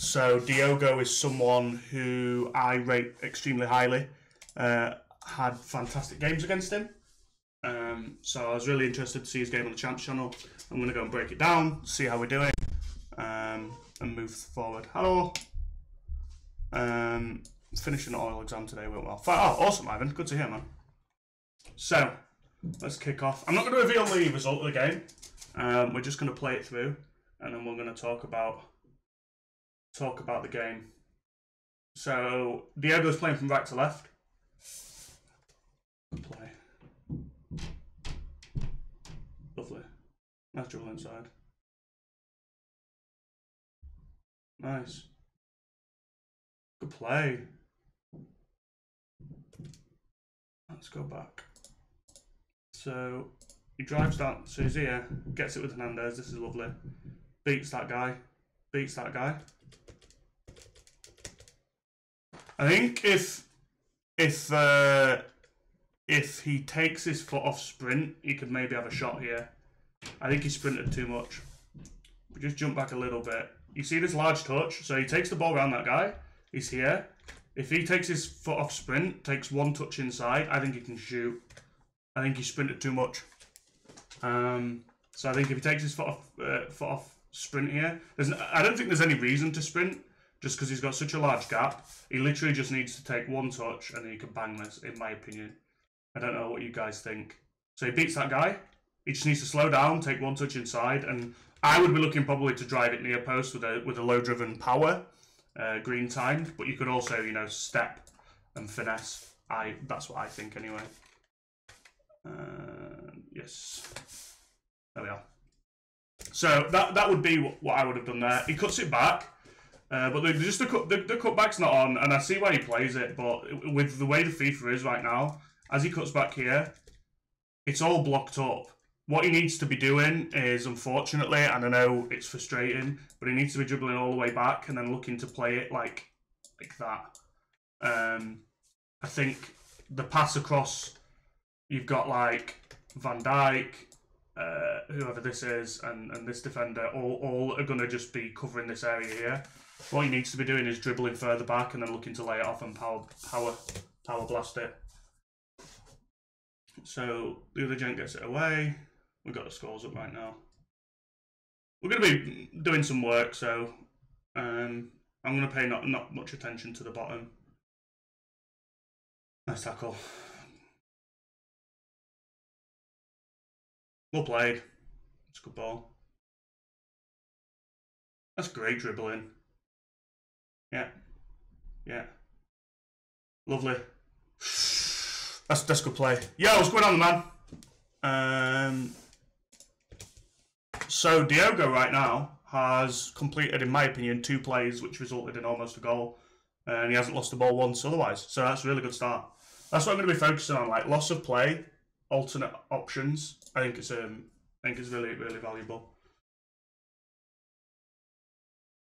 So Diogo is someone who I rate extremely highly. Uh, had fantastic games against him. Um, so I was really interested to see his game on the Champs channel. I'm going to go and break it down, see how we're doing, um, and move forward. Hello. Um, finishing an oil exam today went well. Oh, awesome, Ivan. Good to hear, man. So, let's kick off. I'm not going to reveal the result of the game. Um, we're just going to play it through, and then we're going to talk about talk about the game. So, Diogo's playing from right to left. Play. Lovely. Nice dribble inside. Nice. Good play. Let's go back. So he drives down. So he's here, gets it with Hernandez. This is lovely. Beats that guy. Beats that guy. I think if if uh, if he takes his foot off sprint, he could maybe have a shot here. I think he sprinted too much. We just jump back a little bit. You see this large touch? So he takes the ball around that guy. He's here. If he takes his foot off sprint, takes one touch inside, I think he can shoot. I think he sprinted too much. Um, so I think if he takes his foot off, uh, foot off sprint here, there's, I don't think there's any reason to sprint just because he's got such a large gap. He literally just needs to take one touch and he can bang this, in my opinion. I don't know what you guys think. So he beats that guy. He just needs to slow down, take one touch inside, and I would be looking probably to drive it near post with a with a low driven power, uh, green timed. But you could also, you know, step and finesse. I that's what I think anyway. Uh, yes, there we are. So that that would be what I would have done there. He cuts it back. Uh, but just the, cut, the, the cutback's not on, and I see why he plays it. But with the way the FIFA is right now, as he cuts back here, it's all blocked up. What he needs to be doing is, unfortunately, and I know it's frustrating, but he needs to be dribbling all the way back and then looking to play it like like that. Um, I think the pass across, you've got like Van Dijk, uh, whoever this is, and, and this defender, all, all are going to just be covering this area here. What he needs to be doing is dribbling further back and then looking to lay it off and power power power blast it. So the other gent gets it away. We've got the scores up right now. We're going to be doing some work, so um, I'm going to pay not, not much attention to the bottom. Nice tackle. Well played. It's a good ball. That's great dribbling. Yeah. Yeah. Lovely. That's that's good play. Yo, what's going on, man? Um, so Diogo right now has completed, in my opinion, two plays which resulted in almost a goal, and he hasn't lost the ball once otherwise. So that's a really good start. That's what I'm going to be focusing on, like loss of play, alternate options. I think it's um, I think it's really really valuable.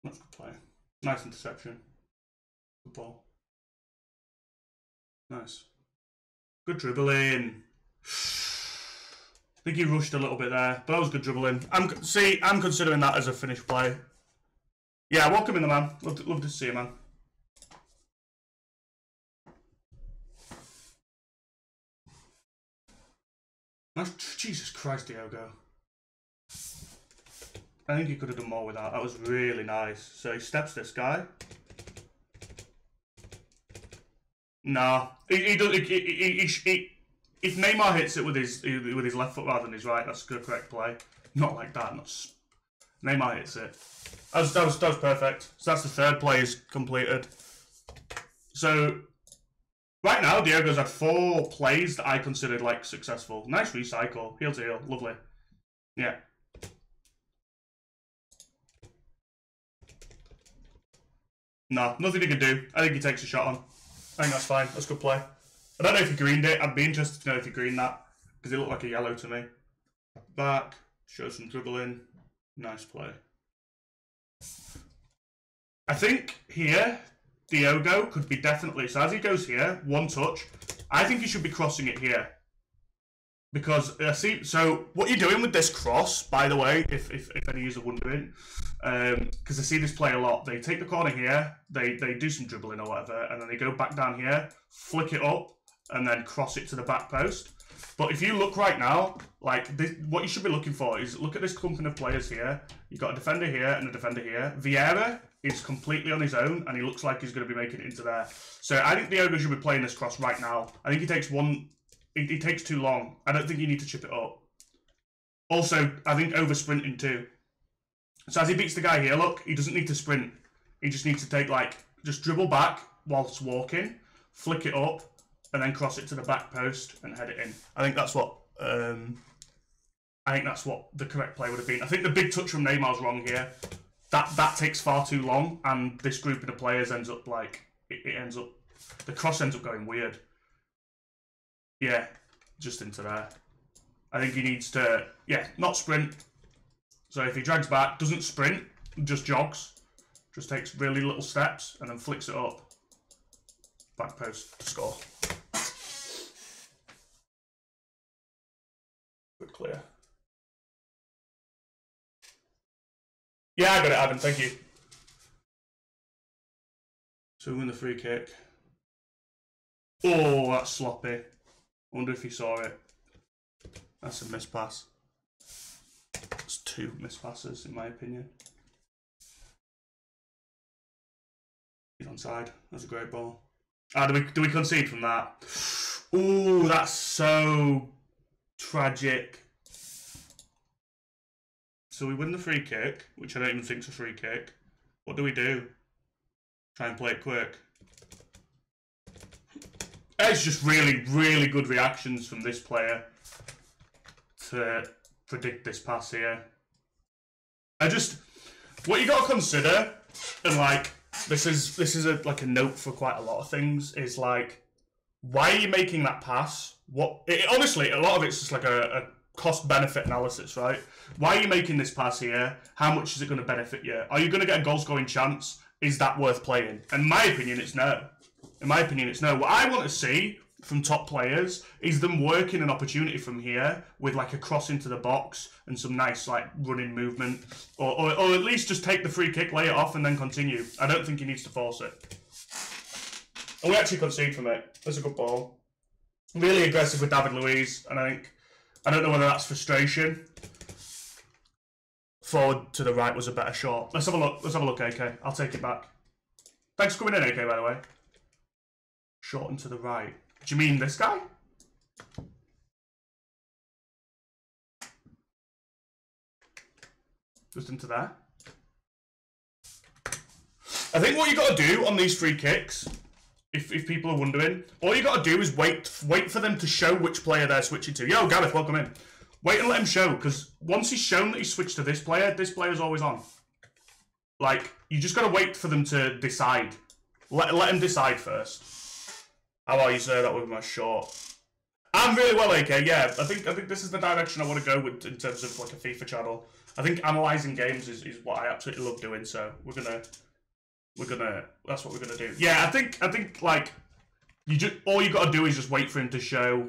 That's good play. Nice interception. Good ball. Nice. Good dribbling. I think he rushed a little bit there, but that was good dribbling. I'm see, I'm considering that as a finished play. Yeah, welcome in the man. Love to, love to see you, man. Jesus Christ, Diogo. I think he could have done more with that. That was really nice. So he steps this guy. No, he, he does. He, he, he, if Neymar hits it with his with his left foot rather than his right, that's the correct play. Not like that. Not Neymar hits it. That was, that was that was perfect. So that's the third play is completed. So right now, Diogo's had four plays that I considered like successful. Nice recycle, heel to heel, lovely. Yeah. No, nothing he can do. I think he takes a shot on. I think that's fine. That's good play. I don't know if he greened it. I'd be interested to know if he greened that because it looked like a yellow to me. Back, show some dribbling. Nice play. I think here, Diogo could be definitely, so as he goes here, one touch, I think he should be crossing it here. because I see. So what you're doing with this cross, by the way, if if, if any are wondering, um, because I see this play a lot. They take the corner here, they they do some dribbling or whatever, and then they go back down here, flick it up, and then cross it to the back post. But if you look right now, like this, what you should be looking for is look at this clumping of players here. You've got a defender here and a defender here. Vieira is completely on his own, and he looks like he's going to be making it into there. So I think Diogo should be playing this cross right now. I think he takes one. It takes too long. I don't think you need to chip it up. Also, I think over sprinting too. So as he beats the guy here, look, he doesn't need to sprint. He just needs to take like just dribble back whilst walking, flick it up, and then cross it to the back post and head it in. I think that's what um, I think that's what the correct play would have been. I think the big touch from Neymar's wrong here. That that takes far too long, and this group of the players ends up like it, it ends up the cross ends up going weird. Yeah, just into there. I think he needs to yeah not sprint. So if he drags back, doesn't sprint, just jogs, just takes really little steps and then flicks it up. Back post to score. Good clear. Yeah, I got it, Adam. Thank you. So we win the free kick. Oh, that's sloppy. Wonder if he saw it. That's a miss pass. It's two miss passes, in my opinion. He's onside. That's a great ball. Ah, do we do we concede from that? Oh, that's so tragic. So we win the free kick, which I don't even think is a free kick. What do we do? Try and play it quick. It's just really, really good reactions from this player to predict this pass here. I just, what you got to consider, and like this is this is a like a note for quite a lot of things, is like why are you making that pass? What? It, honestly, a lot of it's just like a, a cost benefit analysis, right? Why are you making this pass here? How much is it going to benefit you? Are you going to get a goal scoring chance? Is that worth playing? In my opinion, it's no. In my opinion, it's no. What I want to see from top players is them working an opportunity from here with like a cross into the box and some nice like running movement, or, or, or at least just take the free kick, lay it off, and then continue. I don't think he needs to force it. And we actually concede from it. That's a good ball. Really aggressive with David Luiz, and I think I don't know whether that's frustration. Forward to the right was a better shot. Let's have a look. Let's have a look, AK. I'll take it back. Thanks for coming in, AK, by the way. Short and to the right. Do you mean this guy? Just into there. I think what you got to do on these free kicks if, if people are wondering, all you got to do is wait wait for them to show which player they're switching to. Yo, Gareth, welcome in. Wait and let him show, because once he's shown that he's switched to this player, this player's always on. Like, you just got to wait for them to decide. Let, let him decide first. How are you, sir? That was my short. I'm really well, AK. Yeah, I think I think this is the direction I want to go with in terms of like a FIFA channel. I think analysing games is, is what I absolutely love doing. So we're gonna we're gonna that's what we're gonna do. Yeah, I think I think like you just all you gotta do is just wait for him to show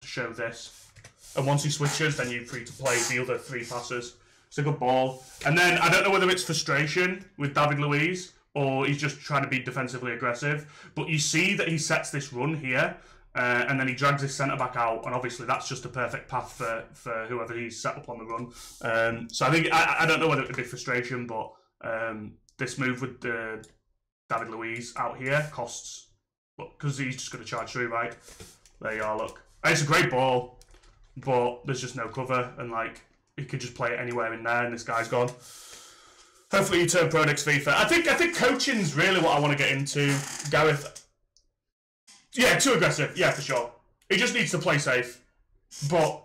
to show this. And once he switches, then you're free to play the other three passes. It's a good ball. And then I don't know whether it's frustration with David Luiz or he's just trying to be defensively aggressive. But you see that he sets this run here, uh, and then he drags his centre back out, and obviously that's just a perfect path for, for whoever he's set up on the run. Um, so I think I, I don't know whether it would be frustration, but um, this move with uh, David Luiz out here costs, because he's just going to charge through, right? There you are, look. It's a great ball, but there's just no cover, and like, he could just play it anywhere in there, and this guy's gone. Hopefully you turn pro next FIFA. I think I think coaching's really what I want to get into. Gareth. Yeah, too aggressive. Yeah, for sure. He just needs to play safe. But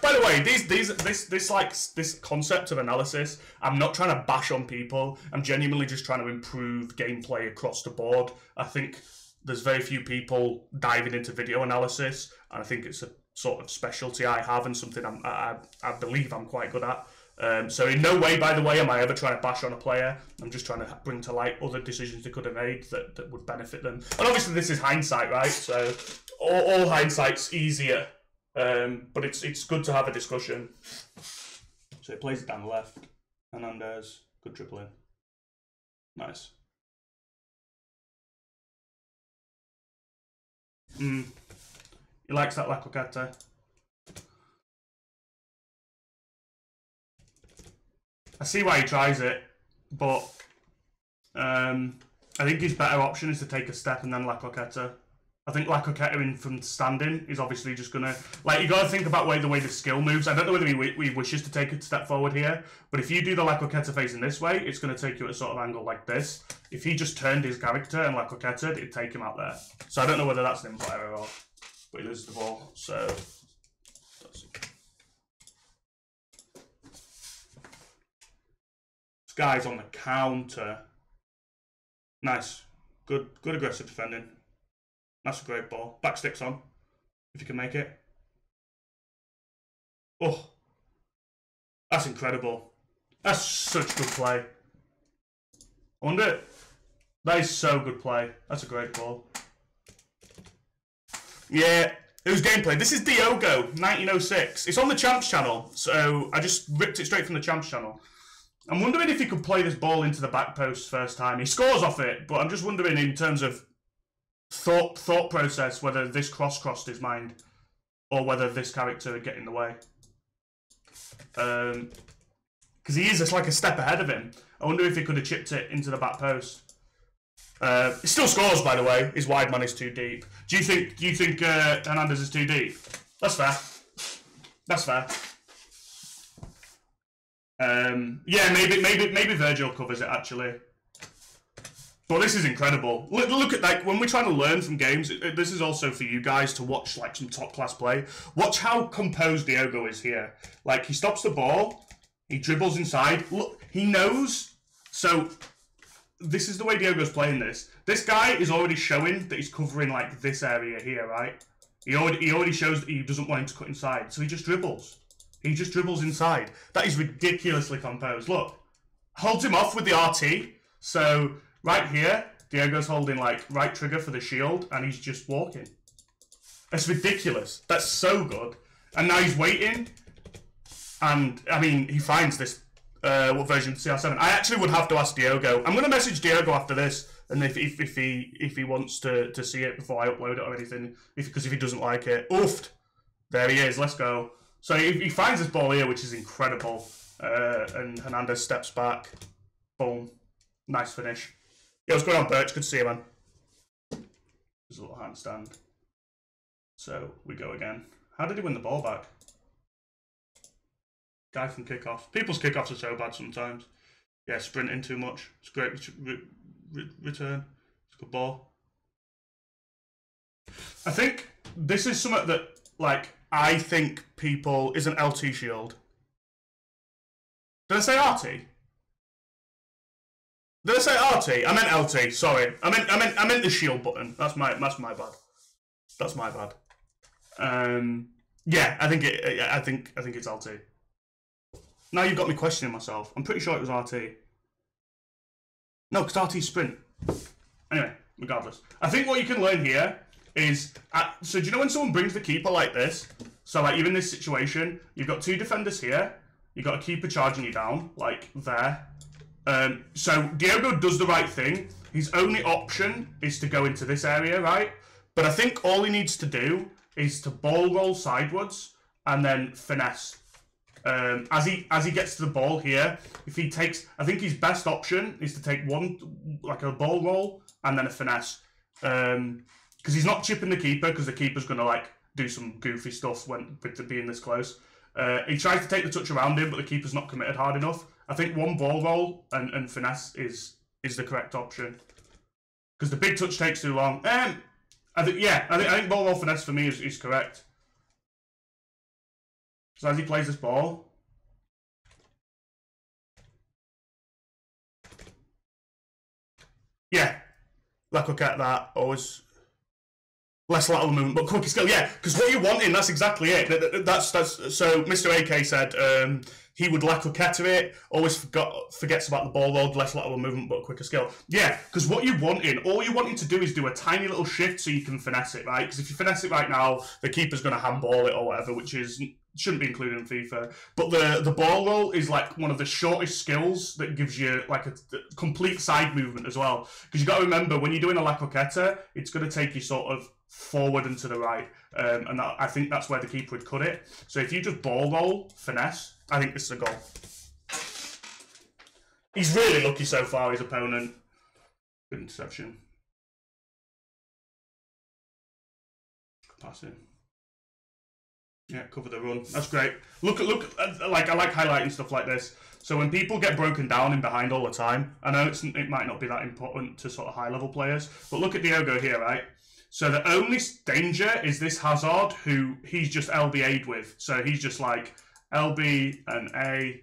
by the way, these these this this like this concept of analysis, I'm not trying to bash on people. I'm genuinely just trying to improve gameplay across the board. I think there's very few people diving into video analysis, and I think it's a sort of specialty I have and something I'm, I I believe I'm quite good at. Um, so in no way, by the way, am I ever trying to bash on a player. I'm just trying to bring to light other decisions they could have made that, that would benefit them. And obviously, this is hindsight, right? So all, all hindsight's easier Um, but it's it's good to have a discussion. So he plays it down the left. Hernandez, good dribbling. Nice. Mm. He likes that La I see why he tries it, but um, I think his better option is to take a step and then La Croqueta. I think La Croqueta in from standing is obviously just gonna like you got to think about way the way the skill moves. I don't know whether he, he wishes to take a step forward here, but if you do the La Croqueta facing this way, it's gonna take you at a sort of angle like this. If he just turned his character and La Croqueta, it'd take him out there. So I don't know whether that's an input error or, but he loses the ball. So this guy's on the counter. Nice, good, good aggressive defending. That's a great ball. Back sticks on, if you can make it. Oh, that's incredible. That's such good play. I wonder, that is so good play. That's a great ball. Yeah, it was gameplay. This is Diogo, 1906. It's on the Champs channel, so I just ripped it straight from the Champs channel. I'm wondering if he could play this ball into the back post first time. He scores off it, but I'm just wondering in terms of thought thought process whether this cross crossed his mind or whether this character would get in the way. Um, because he is just like a step ahead of him. I wonder if he could have chipped it into the back post. Uh, he still scores, by the way. His wide man is too deep. Do you think? Do you think uh, Hernandez is too deep? That's fair. That's fair. Um, yeah, maybe, maybe, maybe Virgil covers it actually. But this is incredible. Look, look at like when we're trying to learn from games. This is also for you guys to watch like some top class play. Watch how composed Diogo is here. Like he stops the ball, he dribbles inside. Look, he knows. So this is the way Diogo's playing this. This guy is already showing that he's covering like this area here, right? He already he already shows that he doesn't want him to cut inside, so he just dribbles. He just dribbles inside. That is ridiculously composed. Look, holds him off with the RT. So Right here, Diogo's holding like right trigger for the shield and he's just walking. That's ridiculous. That's so good. And now he's waiting. And I mean, he finds this uh, what version of CR7. I actually would have to ask Diogo. I'm gonna message Diogo after this, and if, if, if he if he wants to, to see it before I upload it or anything, if because if he doesn't like it, oofed. There he is. Let's go. So he, he finds this ball here, which is incredible, uh, and Hernandez steps back. Boom. Nice finish. Yeah, what's going on, Birch? Good to see you, man. There's a little handstand. So we go again. How did he win the ball back? Guy from kickoff. People's kickoffs are so bad sometimes. Yeah, sprinting too much. It's great re re return. It's a good ball. I think this is something that, like, I think people is an LT shield. Did I say RT? Did I say RT? I meant LT. Sorry, I meant I meant I meant the shield button. That's my that's my bad. That's my bad. Um, yeah, I think it. I think I think it's LT. Now you've got me questioning myself. I'm pretty sure it was RT. No, because RT sprint. Anyway, regardless, I think what you can learn here is uh, so. Do you know when someone brings the keeper like this? So like you're in this situation, you've got two defenders here. You've got a keeper charging you down, like there. Um, so Diogo does the right thing. His only option is to go into this area, right? But I think all he needs to do is to ball roll sideways and then finesse. Um, as he as he gets to the ball here, if he takes, I think his best option is to take one like a ball roll and then a finesse, because um, he's not chipping the keeper because the keeper's gonna like do some goofy stuff when with being this close. Uh, he tries to take the touch around him, but the keeper's not committed hard enough. I think one ball roll and, and finesse is is the correct option because the big touch takes too long. Um, I think yeah, I think, I think ball roll finesse for me is, is correct. So as he plays this ball. Yeah, like look at that. Always Less lateral movement, but quicker skill. Yeah, because what you're wanting, that's exactly it. That's that's. So Mr. AK said um, he would like La Croqueta it. Always forgot forgets about the ball roll, less lateral movement, but quicker skill. Yeah, because what you're wanting, all you're wanting to do is do a tiny little shift so you can finesse it, right? Because if you finesse it right now, the keeper's going to handball it or whatever, which is shouldn't be included in FIFA. But the the ball roll is like one of the shortest skills that gives you like a, a complete side movement as well. Because you got to remember when you're doing a La Croqueta, it's going to take you sort of forward and to the right. Um, and that, I think that's where the keeper would cut it. So if you just ball roll, finesse, I think this is a goal. He's really lucky so far, his opponent. Good interception. Pass Passing. Yeah, cover the run. That's great. Look, look, uh, like I like highlighting stuff like this. So when people get broken down in behind all the time, I know it's, it might not be that important to sort of high level players, but look at Diogo here, right? So the only danger is this Hazard, who he's just LBA'd with. So he's just like LB and A.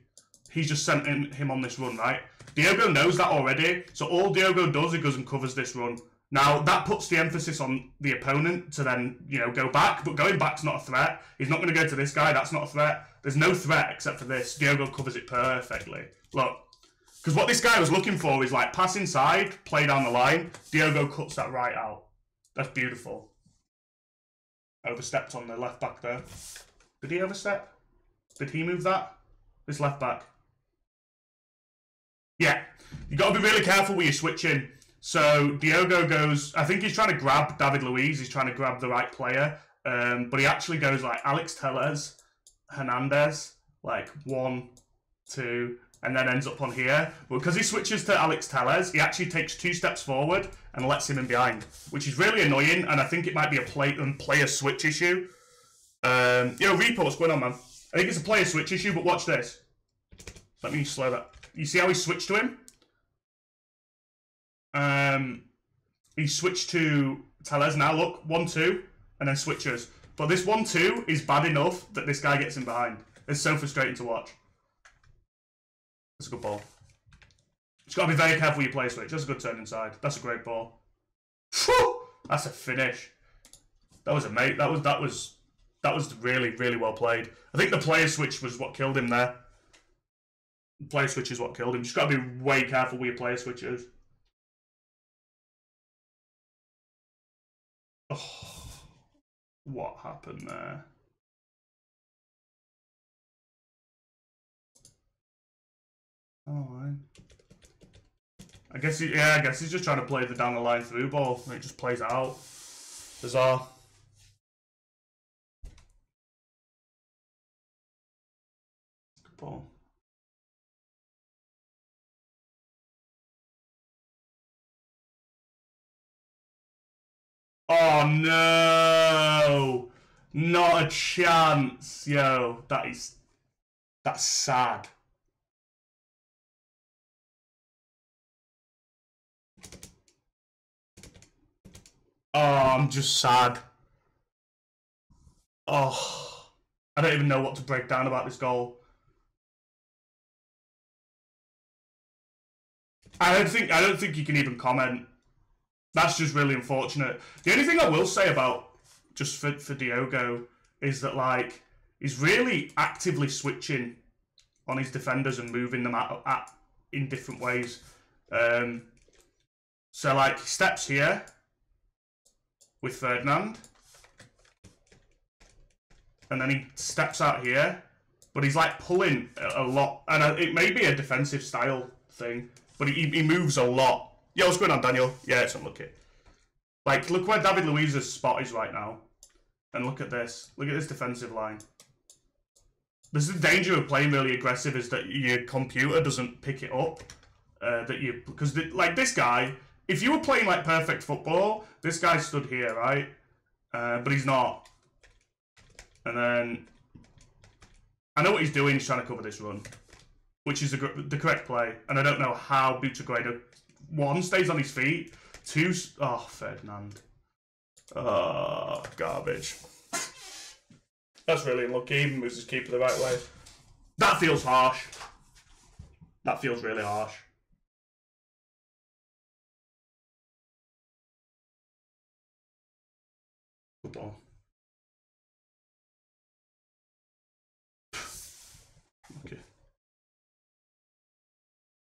He's just sent in, him on this run, right? Diogo knows that already. So all Diogo does, he goes and covers this run. Now that puts the emphasis on the opponent to then, you know, go back. But going back's not a threat. He's not going to go to this guy. That's not a threat. There's no threat except for this. Diogo covers it perfectly. Look, because what this guy was looking for is like pass inside, play down the line. Diogo cuts that right out. That's beautiful. Overstepped on the left back there. Did he overstep? Did he move that? This left back. Yeah, you got to be really careful when you're switching. So Diogo goes. I think he's trying to grab David Luiz. He's trying to grab the right player, um, but he actually goes like Alex Telles, Hernandez, like one, two, and then ends up on here. Because he switches to Alex Telles, he actually takes two steps forward and lets him in behind, which is really annoying. And I think it might be a play um, player switch issue. Um, yo, Repo, what's going on, man? I think it's a player switch issue, but watch this. Let me slow that. You see how he switched to him? Um, he switched to Telles now. Look, one two, and then switches. But this one two is bad enough that this guy gets in behind. It's so frustrating to watch. That's a good ball. Just got to be very careful your play switch. That's a good turn inside. That's a great ball. Whew! That's a finish. That was a mate. That was that was that was really really well played. I think the player switch was what killed him there. The player switch is what killed him. Just got to be way careful with your player switches. Oh, what happened there? Oh, I guess he, yeah, I guess he's just trying to play the down the line through ball, and it just plays out. Bizarre. Oh no! Not a chance, yo. That is that's sad. Oh, I'm just sad. Oh, I don't even know what to break down about this goal. I don't think I don't think you can even comment. That's just really unfortunate. The only thing I will say about just for, for Diogo is that like he's really actively switching on his defenders and moving them at, at in different ways. Um, so like he steps here with Ferdinand. And then he steps out here. But he's like pulling a lot. And it may be a defensive style thing. But he, he moves a lot. Yo, what's going on, Daniel? Yeah, it's unlucky. Like, look where David Luiz's spot is right now. And look at this. Look at this defensive line. This is the danger of playing really aggressive is that your computer doesn't pick it up. Uh, that you because like this guy if you were playing like perfect football, this guy stood here, right? Uh, but he's not. And then I know what he's doing. He's trying to cover this run, which is the, the correct play. And I don't know how Butragueño one stays on his feet. Two, oh Ferdinand, oh garbage. That's really unlucky. Even moves his keeper the right way. That feels harsh. That feels really harsh. Good ball. Okay.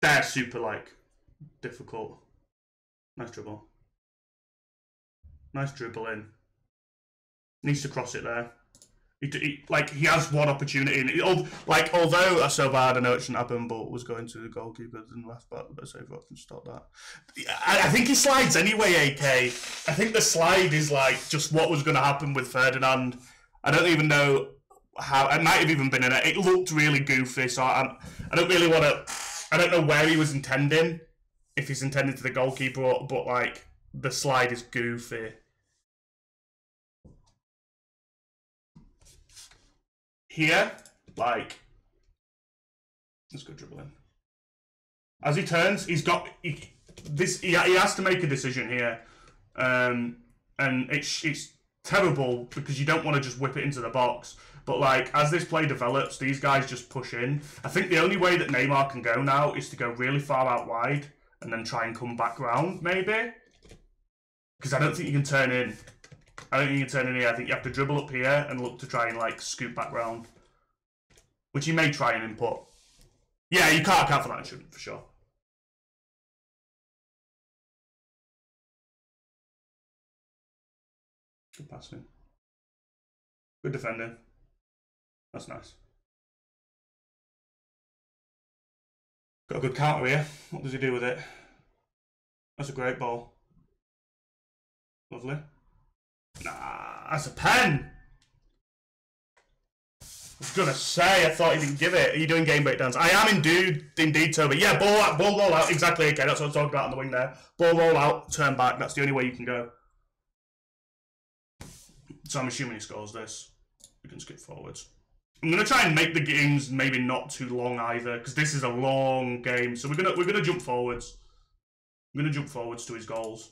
That's super like difficult. Nice dribble. Nice dribble in. Needs to cross it there. He, he, like he has one opportunity, and he, like although that's so bad, I know it shouldn't happen, but was going to the goalkeeper and left back. Let's say can stop that. I, I, think he slides anyway. AK. I think the slide is like just what was going to happen with Ferdinand. I don't even know how. It might have even been in it. It looked really goofy, so I, I don't really want to. I don't know where he was intending. If he's intended to the goalkeeper, but like the slide is goofy. here, like, let's go dribbling. As he turns, he's got he, this. He, he has to make a decision here, um, and it's it's terrible because you don't want to just whip it into the box. But like as this play develops, these guys just push in. I think the only way that Neymar can go now is to go really far out wide and then try and come back round, maybe. Because I don't think you can turn in. I don't think you can turn in here. I think you have to dribble up here and look to try and like scoop back round. Which you may try and input. Yeah, you can't account for that, shouldn't, for sure. Good passing. Good defending. That's nice. Got a good counter here. What does he do with it? That's a great ball. Lovely. Nah, that's a pen. I was gonna say, I thought he didn't give it. Are you doing game breakdowns? I am indeed, indeed, Toby. Yeah, ball out, ball roll out. Exactly. Okay, that's what I was talking about on the wing there. Ball roll out, turn back. That's the only way you can go. So I'm assuming he scores this. We can skip forwards. I'm gonna try and make the games maybe not too long either, because this is a long game. So we're gonna we're gonna jump forwards. I'm gonna jump forwards to his goals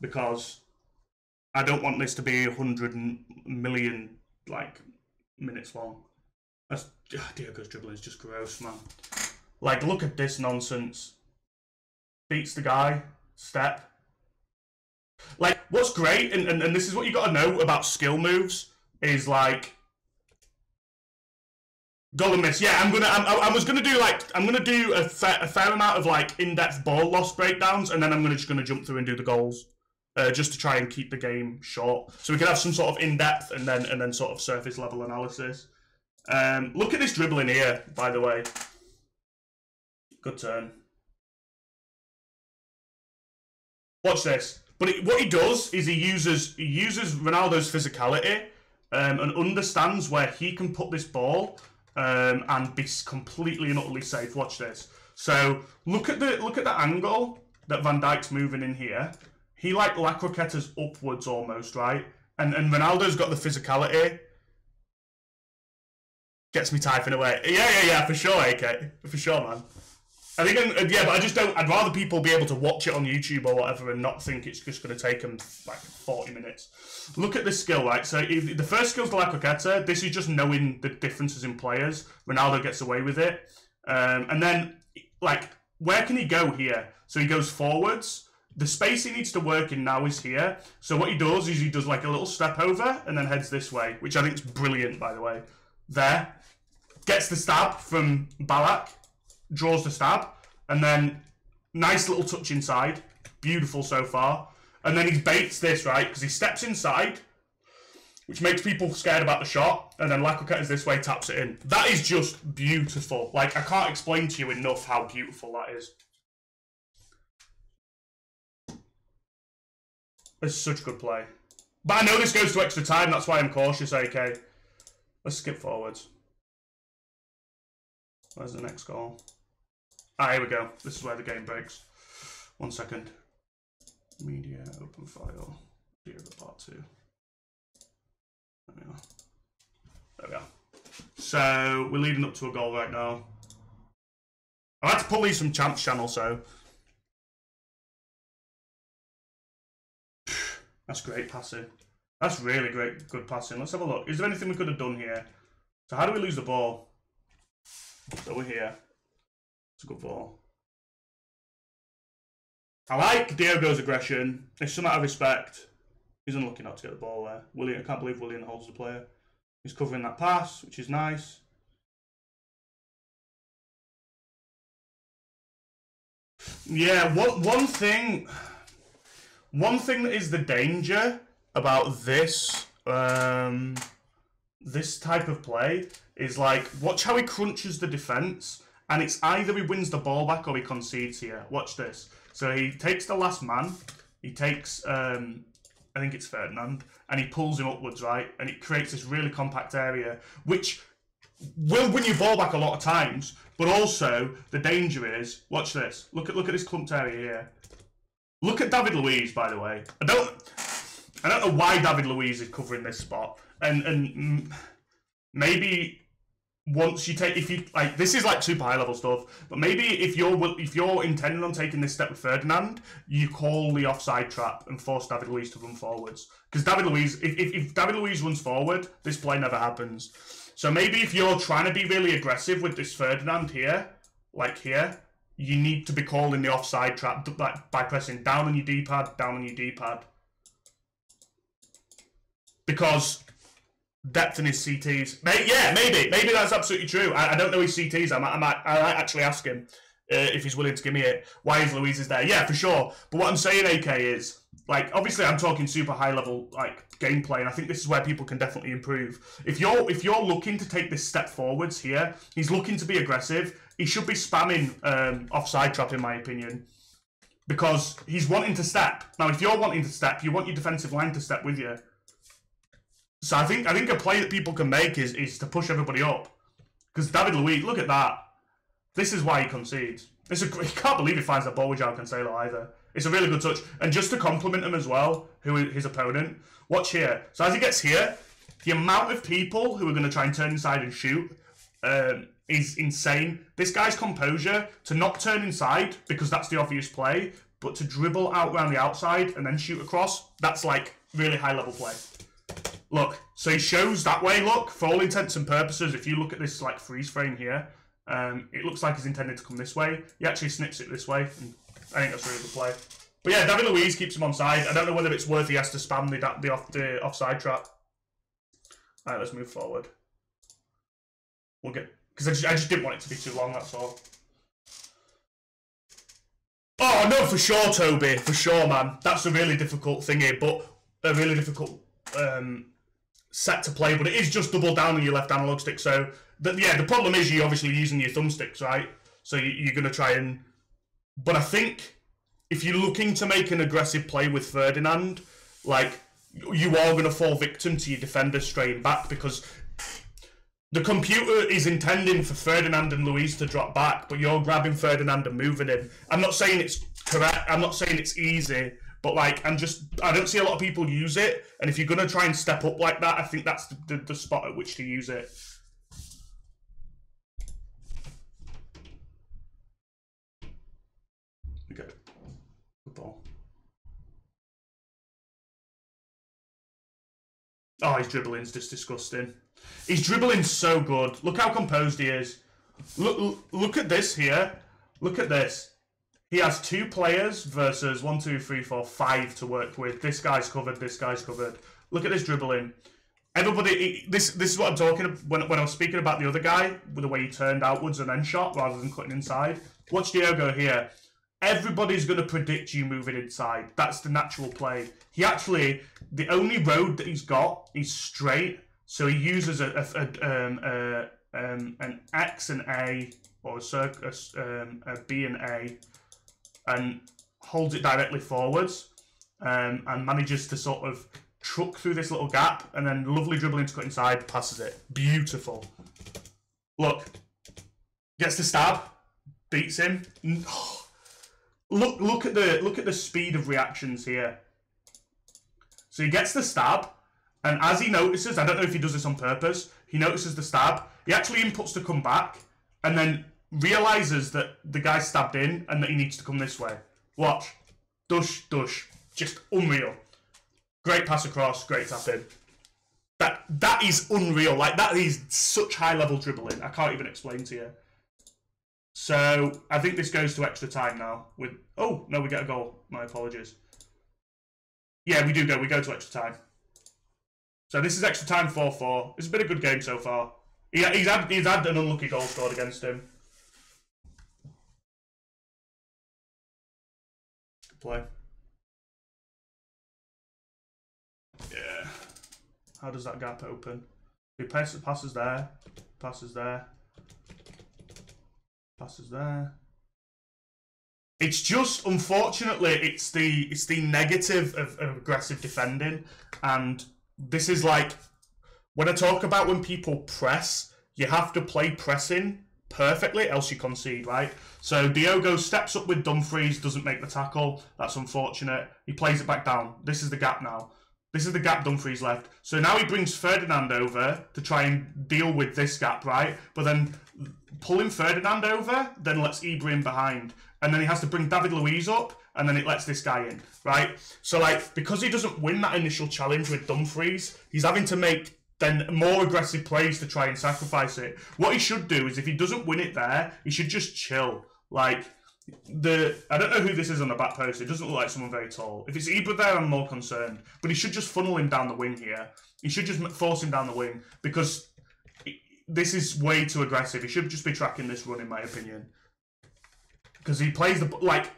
because I don't want this to be a hundred million like minutes long. That's ah, oh, Diogo's dribbling is just gross, man. Like, look at this nonsense. Beats the guy, step. Like, what's great, and, and, and this is what you got to know about skill moves, is like Goal miss. Yeah, I'm gonna. I'm, I was gonna do like I'm gonna do a, fa- a fair amount of like in-depth ball loss breakdowns, and then I'm gonna just gonna jump through and do the goals, uh, just to try and keep the game short. So we can have some sort of in-depth and then and then sort of surface level analysis. Um, look at this dribbling here, by the way. Good turn. Watch this. But it, what he does is he uses he uses Ronaldo's physicality um, and understands where he can put this ball um, and be completely and utterly safe. Watch this. So look at the look at the angle that Van Dijk's moving in here. He like La Croqueta's upwards almost, right? And and Ronaldo's got the physicality gets me typing away. Yeah, yeah, yeah, for sure, AK, for sure, man. I think, uh, yeah, but I just don't. I'd rather people be able to watch it on YouTube or whatever and not think it's just going to take them like forty minutes. Look at this skill, right? So if the first skill's the La Croqueta. This is just knowing the differences in players. Ronaldo gets away with it, um, and then like where can he go here? So he goes forwards. The space he needs to work in now is here. So what he does is he does like a little step over and then heads this way, which I think is brilliant, by the way. There, gets the stab from Ballack, draws the stab, and then nice little touch inside. Beautiful so far. And then he baits this, right? Because he steps inside, which makes people scared about the shot, and then La Croqueta is this way, taps it in. That is just beautiful. Like, I can't explain to you enough how beautiful that is. It's such good play. But I know this goes to extra time, that's why I'm cautious, AK. Let's skip forwards. Where's the next goal? Ah, here we go. This is where the game breaks. One second. Media, open file. Here, the part two. There we are. There we are. So, we're leading up to a goal right now. I had to pull these from Champs channel, so. That's great passing. That's really great, good passing. Let's have a look. Is there anything we could have done here? So how do we lose the ball? So we're here. It's a good ball. I like Diogo's aggression. It's some out of respect. He's unlucky not to get the ball there. William, I can't believe William holds the player. He's covering that pass, which is nice. Yeah, one one thing, one thing that is the danger about this um, this type of play is like watch how he crunches the defense, and it's either he wins the ball back or he concedes here. Watch this. So he takes the last man. He takes um, I think it's Ferdinand, and he pulls him upwards, right? And it creates this really compact area, which will win you ball back a lot of times, but also the danger is, watch this. Look at look at this clumped area here. Look at David Luiz, by the way. I don't I don't know why David Luiz is covering this spot, and and maybe once you take if you like this is like super high level stuff but maybe if you're if you're intending on taking this step with ferdinand you call the offside trap and force david luiz to run forwards. Because david luiz if, if, if david luiz runs forward this play never happens. So maybe if you're trying to be really aggressive with this ferdinand here like here you need to be calling the offside trap by, by pressing down on your d-pad down on your d-pad. Because depth in his CTs. yeah, maybe, maybe that's absolutely true. I, I don't know his CTs. I might, I might, I might actually ask him uh, if he's willing to give me it. Why is Luiz is there? Yeah, for sure. But what I'm saying, AK, is like obviously I'm talking super high level like gameplay, and I think this is where people can definitely improve. If you're if you're looking to take this step forwards here, he's looking to be aggressive. He should be spamming um, offside trap, in my opinion. Because he's wanting to step. Now, if you're wanting to step, you want your defensive line to step with you. So I think I think a play that people can make is is to push everybody up. Because David Luiz, look at that. This is why he concedes. It's a, he can't believe he finds that ball with João Cancelo either. It's a really good touch. And just to compliment him as well, who is his opponent, watch here. So as he gets here, the amount of people who are going to try and turn inside and shoot um, is insane. This guy's composure to not turn inside because that's the obvious play, but to dribble out around the outside and then shoot across, that's like really high level play. Look, so he shows that way. Look, for all intents and purposes, if you look at this like freeze frame here, um, it looks like he's intended to come this way. He actually snips it this way, and I think that's really good play. But yeah, David Luiz keeps him on side. I don't know whether it's worth he has to spam the the off the offside trap. All right, let's move forward. We'll get because I just, I just didn't want it to be too long. That's all. Oh no, for sure, Toby, for sure, man. That's a really difficult thing here, but a really difficult um, set to play, but it is just double down on your left analog stick. So, the, yeah, the problem is you're obviously using your thumbsticks, right? So you, are going to try and. But I think if you're looking to make an aggressive play with Ferdinand, like you are going to fall victim to your defender straying back because the computer is intending for Ferdinand and Luiz to drop back, but you're grabbing Ferdinand and moving him. I'm not saying it's correct. I'm not saying it's easy, but like, I'm just I don't see a lot of people use it. And if you're gonna try and step up like that, I think that's the, the, the spot at which to use it. Okay, ball. Oh, his dribbling's just disgusting. His dribbling's so good. Look how composed he is. Look, look at this here. Look at this. He has two players versus one, two, three, four, five to work with. This guy's covered. This guy's covered. Look at this dribbling. Everybody, this this is what I'm talking about when, when I was speaking about the other guy with the way he turned outwards and then shot rather than cutting inside. Watch Diogo here. Everybody's going to predict you moving inside. That's the natural play. He actually, the only road that he's got is straight. So he uses a, a, a, um, a um, an X and A or a, um, a B and A and holds it directly forwards um, and manages to sort of truck through this little gap and then lovely dribbling to cut inside, passes it. Beautiful. Look, gets the stab, beats him. Look, look at the look at the speed of reactions here. So he gets the stab, and as he notices, I don't know if he does this on purpose. He notices the stab. He actually inputs to come back, and then realizes that the guy stabbed in and that he needs to come this way. Watch. Dush, dush. Just unreal. Great pass across, great tap in. That that is unreal. Like that is such high level dribbling. I can't even explain to you. So I think this goes to extra time now. With oh no, we get a goal. My apologies. Yeah, we do go. We go to extra time. So this is extra time 4-4. It's been a good game so far. He, he's, had, he's had an unlucky goal scored against him. Play. Yeah. How does that gap open? He passes, passes there. Passes there. Passes there. It's just unfortunately it's the it's the negative of, of aggressive defending and this is like when I talk about when people press, you have to play pressing perfectly, else you concede, right? So Diogo steps up with Dumfries, doesn't make the tackle. That's unfortunate. He plays it back down. This is the gap now. This is the gap Dumfries left. So now he brings Ferdinand over to try and deal with this gap, right? But then pulling Ferdinand over, then lets Ibra in behind. And then he has to bring David Luiz up, and then it lets this guy in, right? So, like, because he doesn't win that initial challenge with Dumfries, he's having to make then more aggressive plays to try and sacrifice it. What he should do is if he doesn't win it there, he should just chill. Like, the I don't know who this is on the back post. It doesn't look like someone very tall. If it's Ibra there, I'm more concerned. But he should just funnel him down the wing here. He should just force him down the wing because this is way too aggressive. He should just be tracking this run, in my opinion. Because he plays the like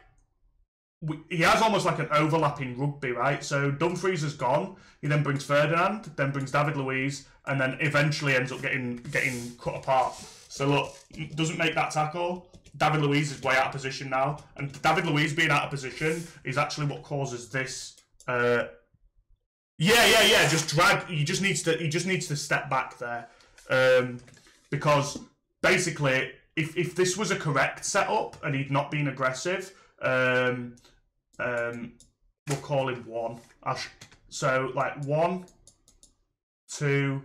he has almost like an overlapping rugby, right? So Dumfries is gone. He then brings Ferdinand, then brings David Luiz, and then eventually ends up getting getting cut apart. So look, doesn't make that tackle. David Luiz is way out of position now, and David Luiz being out of position is actually what causes this. Uh, yeah, yeah, yeah. Just drag. He just needs to. He just needs to step back there, um, because basically, if if this was a correct setup and he'd not been aggressive, um, um, we'll call him one. So like one, two,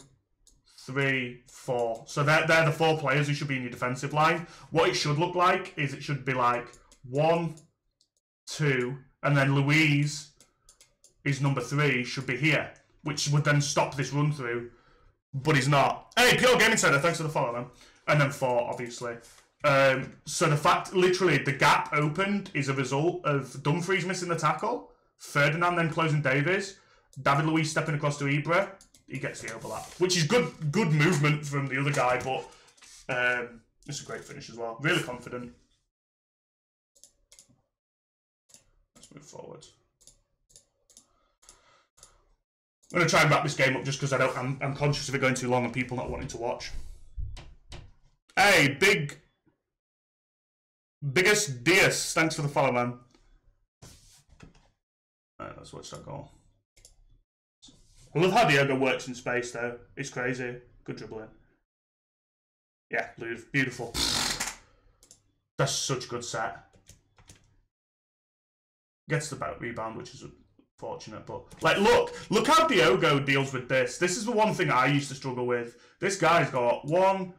three, four. So they're, they're the four players who should be in your defensive line. What it should look like is it should be like one, two, and then Luiz is number three, should be here, which would then stop this run through. But he's not. Hey, Pure Gaming Center, thanks for the follow, man. And then four, obviously. Um, so the fact, literally, the gap opened is a result of Dumfries missing the tackle, Ferdinand then closing Davies, David Luiz stepping across to Ibra, he gets the overlap, which is good good movement from the other guy, but um, it's a great finish as well. Really confident. Let's move forward. I'm going to try and wrap this game up just because I don't. I'm, I'm conscious of it going too long and people not wanting to watch. Hey, big, biggest Diaz. Thanks for the follow, man. All right, let's watch that goal. I love how Diogo works in space, though. It's crazy. Good dribbling. Yeah. Beautiful. That's such a good set. Gets the back rebound, which is fortunate, but like, look, look how Diogo deals with this. This is the one thing I used to struggle with. This guy's got one,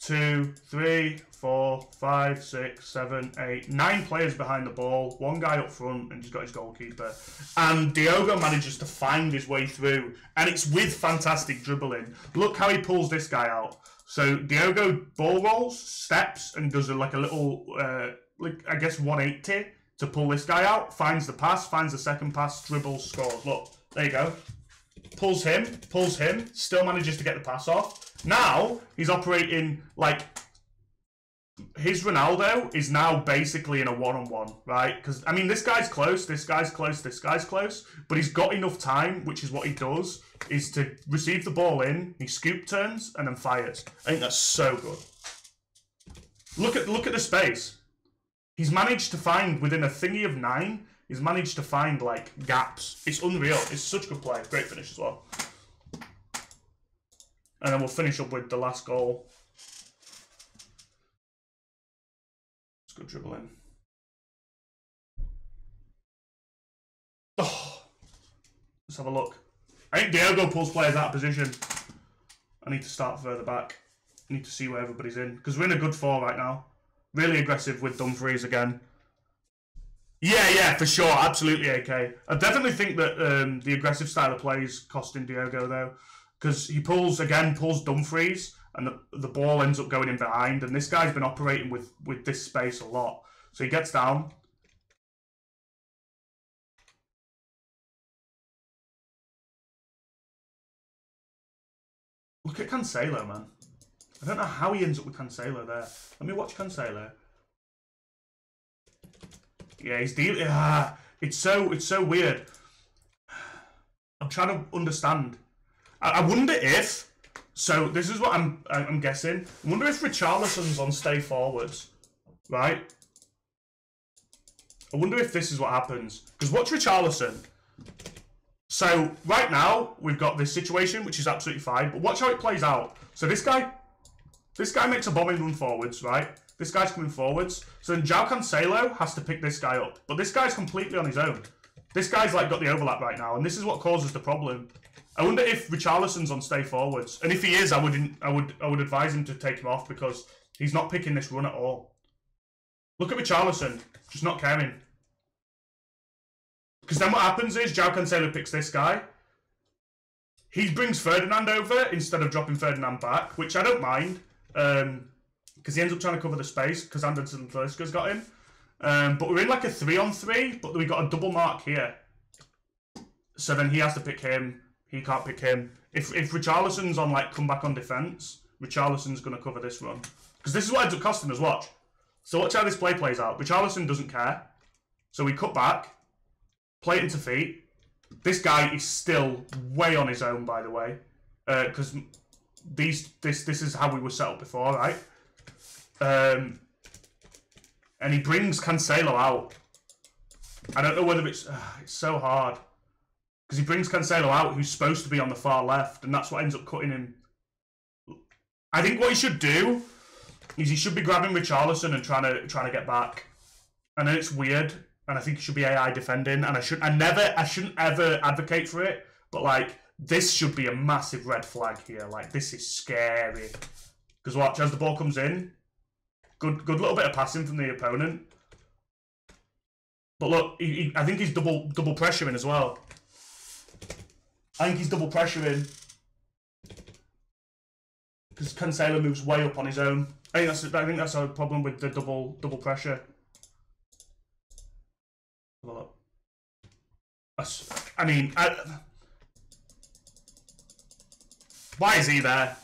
two, three, four, five, six, seven, eight, nine players behind the ball, one guy up front, and he's got his goalkeeper. And Diogo manages to find his way through, and it's with fantastic dribbling. Look how he pulls this guy out. So Diogo ball rolls, steps, and does a, like a little, uh, like I guess 180 to pull this guy out. Finds the pass, finds the second pass, dribbles, scores. Look, there you go. Pulls him, pulls him, still manages to get the pass off now he's operating like his Ronaldo is now basically in a one-on-one, right? Because I mean, this guy's close, this guy's close, this guy's close, but he's got enough time, which is what he does, is to receive the ball in, he scoop turns and then fires. I think that's so good. Look at look at the space. He's managed to find within a thingy of nine. He's managed to find like gaps. It's unreal. It's such a good play. Great finish as well. And then we'll finish up with the last goal. Go dribbling. Oh, let's have a look. I think Diogo pulls players out of position. I need to start further back. I need to see where everybody's in. Because we're in a good four right now. Really aggressive with Dumfries again. Yeah, yeah, for sure. Absolutely okay. I definitely think that um, the aggressive style of play is costing Diogo, though because he pulls again, pulls Dumfries, and the, the ball ends up going in behind. And this guy's been operating with, with this space a lot. So he gets down. Look at Cancelo, man. I don't know how he ends up with Cancelo there. Let me watch Cancelo. Yeah, he's dealing. Ah, it's so it's so weird. I'm trying to understand. I, I wonder if so this is what I'm I'm guessing. I wonder if Richarlison's on stay forwards, right? I wonder if this is what happens. Because watch Richarlison. So right now we've got this situation which is absolutely fine, but watch how it plays out. So this guy, this guy makes a bombing run forwards, right? This guy's coming forwards. So then João Cancelo has to pick this guy up, but this guy's completely on his own. This guy's like got the overlap right now, and this is what causes the problem. I wonder if Richarlison's on stay forwards, and if he is, I would I would I would advise him to take him off because he's not picking this run at all. Look at Richarlison, just not caring. Because then what happens is João Cancelo picks this guy. He brings Ferdinand over instead of dropping Ferdinand back, which I don't mind. Um, because he ends up trying to cover the space because Anderson and Talisca's got him. Um, but we're in like a three on three, but we got a double mark here. So then he has to pick him. He can't pick him. If if Richarlison's on like come back on defense, Richarlison's gonna cover this run because this is what ends up costing us. Watch. So watch how this play plays out. Richarlison doesn't care. So we cut back, play it into feet. This guy is still way on his own, by the way, because uh, these this this is how we were set up before, right? Um, and he brings Cancelo out. I don't know whether it's uh, it's so hard because he brings Cancelo out, who's supposed to be on the far left, and that's what ends up cutting him. I think what he should do is he should be grabbing Richarlison and trying to trying to get back. And then it's weird, and I think it should be AI defending. And I should I never I shouldn't ever advocate for it, but like this should be a massive red flag here. Like this is scary. Because watch as the ball comes in, good good little bit of passing from the opponent. But look, he, he, I think he's double double pressuring as well. I think he's double pressuring because Cancelo moves way up on his own. I think that's I think that's a problem with the double double pressure. I mean, I, why is he there?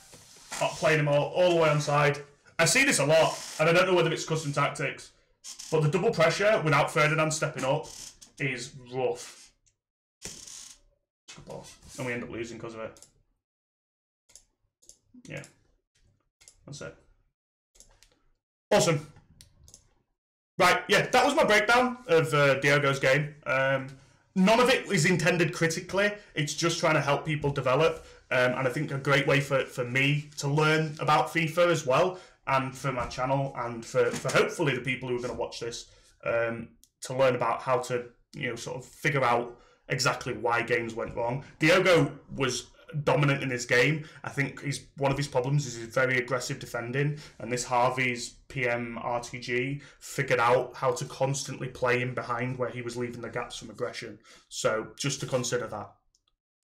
Playing him all, all the way on side. I see this a lot, and I don't know whether it's custom tactics, but the double pressure without Ferdinand stepping up is rough. And we end up losing because of it. Yeah. That's it. Awesome. Right, yeah, that was my breakdown of uh, Diogo's game. Um, none of it is intended critically. It's just trying to help people develop. Um, and I think a great way for, for me to learn about FIFA as well, and for my channel, and for, for hopefully the people who are going to watch this um, to learn about how to you know sort of figure out exactly why games went wrong. Diogo was dominant in this game. I think he's one of his problems is his very aggressive defending, and this Harvey's PM RTG figured out how to constantly play him behind where he was leaving the gaps from aggression. So just to consider that.